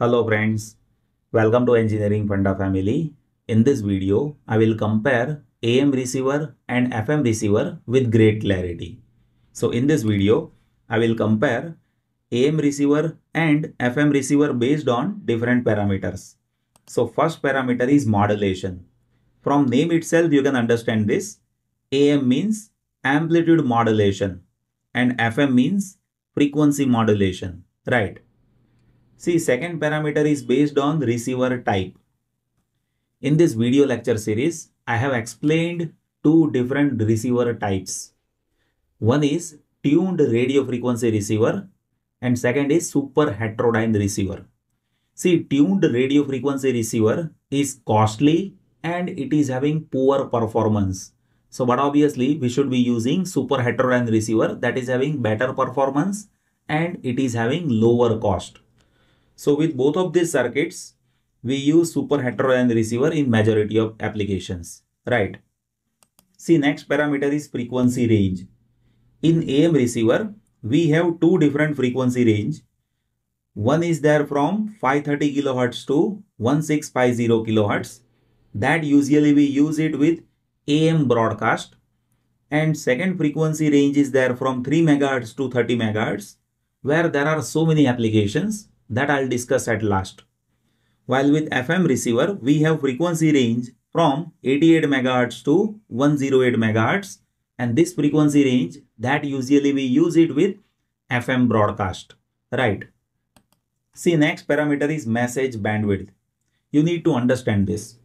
Hello friends, welcome to Engineering Funda family. In this video, I will compare AM receiver and FM receiver with great clarity. So in this video, I will compare AM receiver and FM receiver based on different parameters. So first parameter is modulation. From name itself, you can understand this. AM means amplitude modulation and FM means frequency modulation, right? See, second parameter is based on receiver type. In this video lecture series, I have explained two different receiver types. One is tuned radio frequency receiver and second is super heterodyne receiver. See, tuned radio frequency receiver is costly and it is having poor performance. So, but obviously we should be using super heterodyne receiver that is having better performance and it is having lower cost. So with both of these circuits, we use super heterodyne receiver in majority of applications, right? See next parameter is frequency range. In AM receiver, we have two different frequency range. One is there from 530 kilohertz to 1650 kilohertz. That usually we use it with AM broadcast. And second frequency range is there from 3 megahertz to 30 megahertz, where there are so many applications that I'll discuss at last. While with FM receiver, we have frequency range from 88 MHz to 108 MHz and this frequency range that usually we use it with FM broadcast, right? See next parameter is message bandwidth. You need to understand this.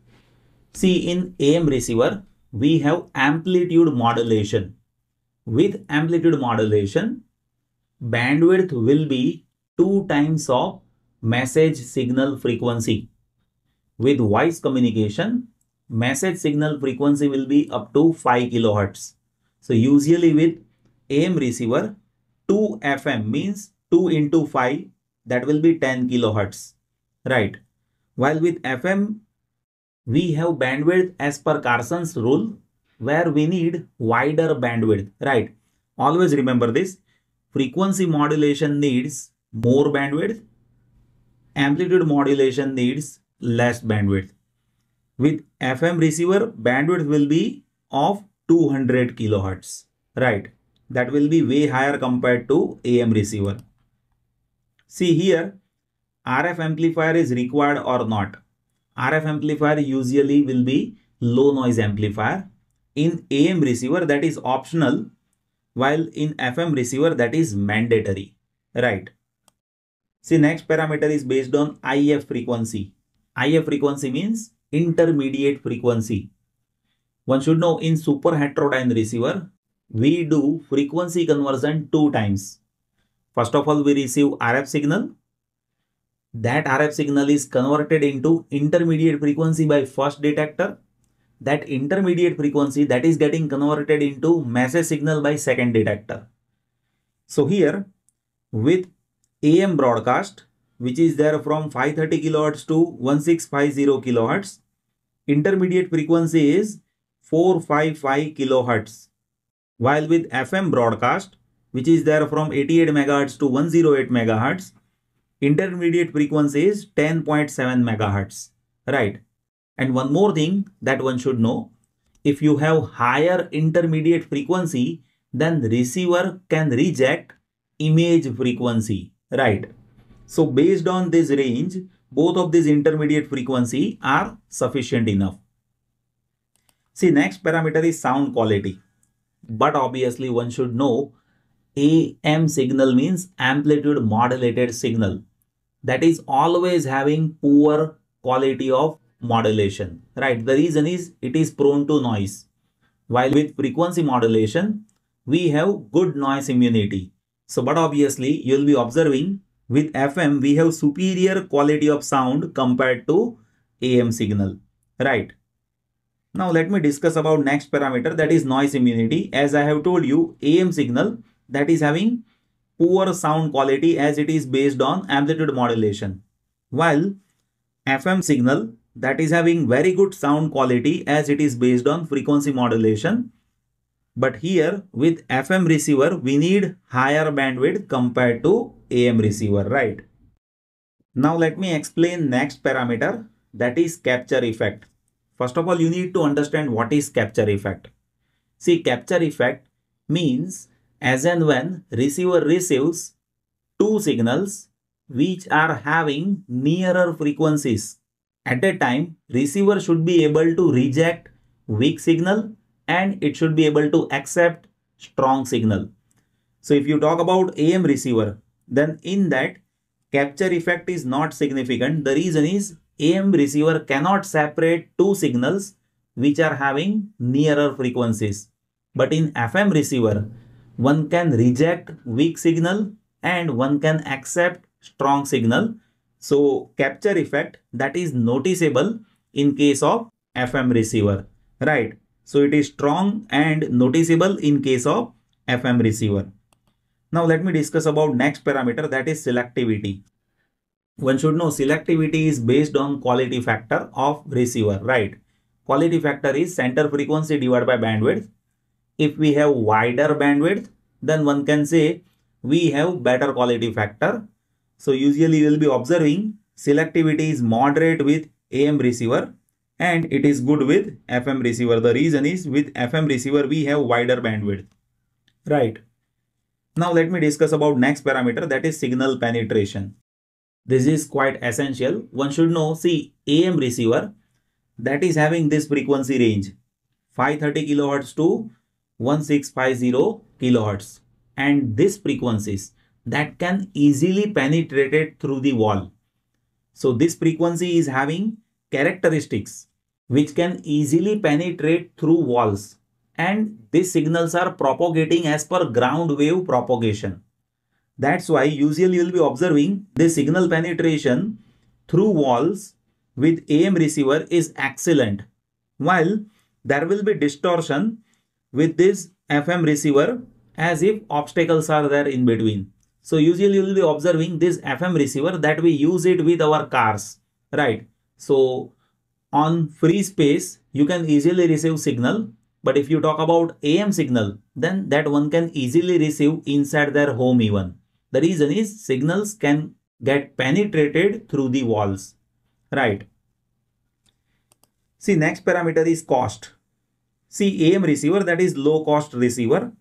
See in AM receiver, we have amplitude modulation. With amplitude modulation, bandwidth will be 2 times of message signal frequency. With voice communication, message signal frequency will be up to 5 kilohertz. So usually with AM receiver, 2 FM means 2 into 5 that will be 10 kilohertz, right? While with FM, we have bandwidth as per Carson's rule where we need wider bandwidth, right? Always remember this, frequency modulation needs more bandwidth amplitude modulation needs less bandwidth. With FM receiver, bandwidth will be of 200 kilohertz, right? That will be way higher compared to AM receiver. See here, RF amplifier is required or not. RF amplifier usually will be low noise amplifier. In AM receiver, that is optional, while in FM receiver, that is mandatory, right? See next parameter is based on IF frequency. IF frequency means intermediate frequency. One should know in super heterodyne receiver, we do frequency conversion two times. First of all, we receive RF signal. That RF signal is converted into intermediate frequency by first detector. That intermediate frequency that is getting converted into message signal by second detector. So here with AM broadcast which is there from 530 kilohertz to 1650 kilohertz. Intermediate frequency is 455 kilohertz. While with FM broadcast which is there from 88 megahertz to 108 megahertz, intermediate frequency is 10.7 megahertz, right? And one more thing that one should know, if you have higher intermediate frequency, then receiver can reject image frequency right. So based on this range both of these intermediate frequency are sufficient enough. See next parameter is sound quality. But obviously one should know am signal means amplitude modulated signal. That is always having poor quality of modulation. Right. The reason is it is prone to noise. While with frequency modulation we have good noise immunity so, but obviously you will be observing with FM, we have superior quality of sound compared to AM signal, right? Now let me discuss about next parameter that is noise immunity. As I have told you, AM signal that is having poor sound quality as it is based on amplitude modulation. While FM signal that is having very good sound quality as it is based on frequency modulation but here with FM receiver, we need higher bandwidth compared to AM receiver, right? Now let me explain next parameter that is capture effect. First of all, you need to understand what is capture effect. See, capture effect means as and when receiver receives two signals which are having nearer frequencies. At a time, receiver should be able to reject weak signal and it should be able to accept strong signal. So if you talk about AM receiver, then in that capture effect is not significant. The reason is AM receiver cannot separate two signals which are having nearer frequencies. But in FM receiver, one can reject weak signal and one can accept strong signal. So capture effect that is noticeable in case of FM receiver, right? So it is strong and noticeable in case of FM receiver. Now let me discuss about next parameter that is selectivity. One should know selectivity is based on quality factor of receiver, right? Quality factor is center frequency divided by bandwidth. If we have wider bandwidth, then one can say we have better quality factor. So usually you will be observing selectivity is moderate with AM receiver and it is good with FM receiver. The reason is with FM receiver we have wider bandwidth. Right. Now let me discuss about next parameter that is signal penetration. This is quite essential. One should know, see AM receiver that is having this frequency range 530 kilohertz to 1650 kilohertz and this frequencies that can easily penetrated through the wall. So this frequency is having characteristics which can easily penetrate through walls and these signals are propagating as per ground wave propagation. That's why usually you will be observing the signal penetration through walls with AM receiver is excellent. While there will be distortion with this FM receiver as if obstacles are there in between. So usually you will be observing this FM receiver that we use it with our cars, right? So on free space, you can easily receive signal. But if you talk about AM signal, then that one can easily receive inside their home even. The reason is signals can get penetrated through the walls, right? See, next parameter is cost. See, AM receiver that is low cost receiver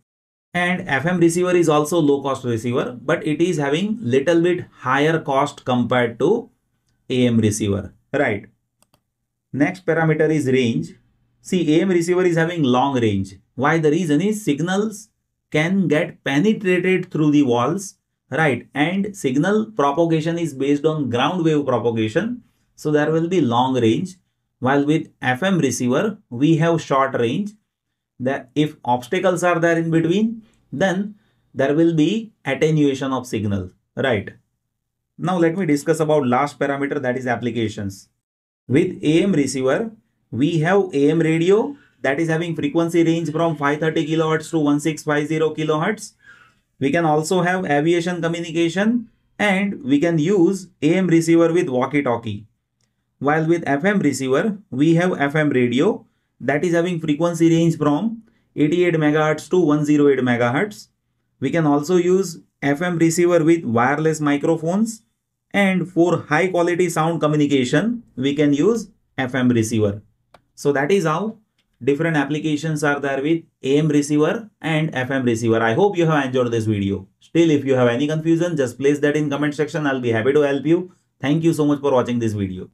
and FM receiver is also low cost receiver, but it is having little bit higher cost compared to AM receiver, right? Next parameter is range. See, AM receiver is having long range. Why? The reason is signals can get penetrated through the walls right and signal propagation is based on ground wave propagation so there will be long range while with fm receiver we have short range that if obstacles are there in between then there will be attenuation of signal right now let me discuss about last parameter that is applications with am receiver we have am radio that is having frequency range from 530 kilohertz to 1650 kilohertz we can also have aviation communication and we can use AM receiver with walkie-talkie. While with FM receiver, we have FM radio that is having frequency range from 88 MHz to 108 MHz. We can also use FM receiver with wireless microphones and for high quality sound communication, we can use FM receiver. So that is how different applications are there with AM receiver and FM receiver. I hope you have enjoyed this video. Still, if you have any confusion, just place that in comment section. I'll be happy to help you. Thank you so much for watching this video.